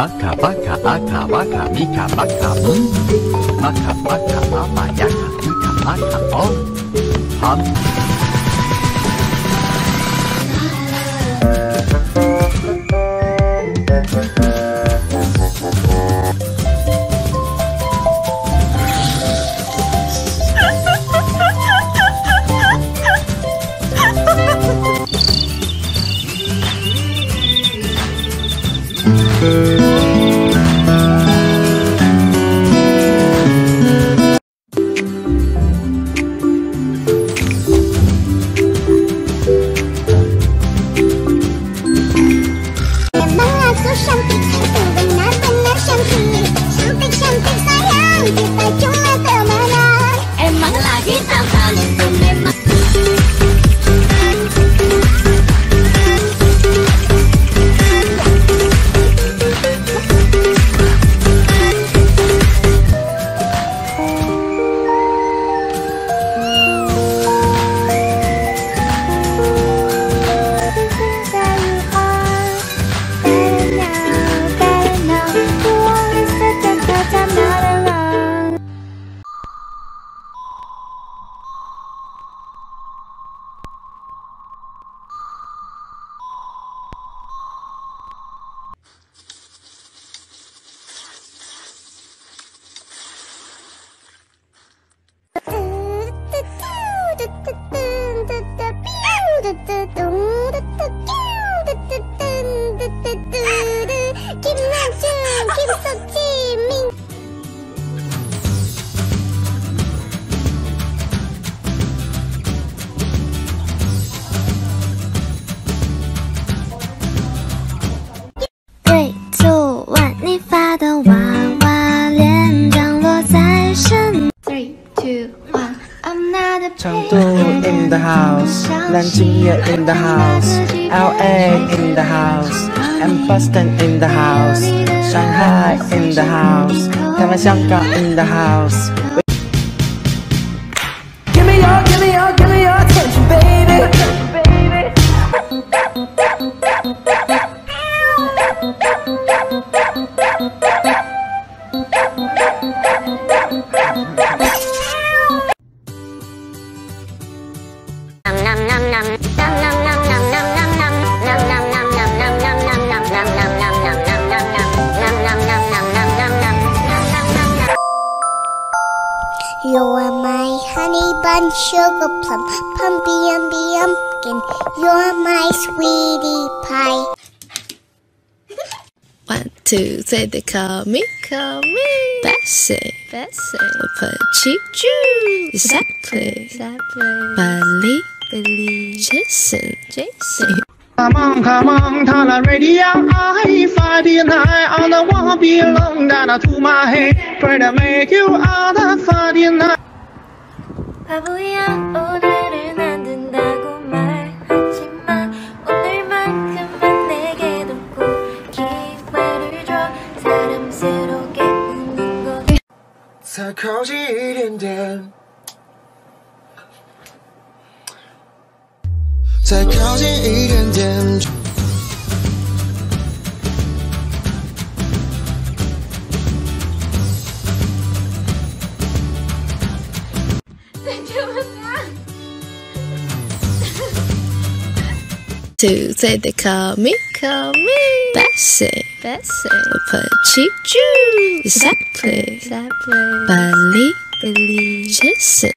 Maka baka aka baka mika baka mm. Maka baka mama yaka mika maka oh Hum し。I'm not a 成都 in the house，南京也 in the house，LA in the house，and Boston in the house，上海 in the house，台湾、香港 in the house。 You are my honey bun, sugar plum, pumpy umby umpkin. You're my sweetie pie. One, two, three, they call me, call me Bessie, Bessie. Petit Jew, exactly, exactly. Billy, Billy, Jason, Jason. Come on, come on, turn the radio high. Friday night on the wall belong down to my head. Pray to make you all the Friday night. 바보야 오늘은 안 된다고 말하지만 오늘만큼은 내게 돕고 기회를 줘 사람스럽게 웃는 거. 사커지 再靠近一点点。Two, three, they call me, call me Bessie, Bessie. Petit Jew, exactly, exactly. Billy, Billy, Jason.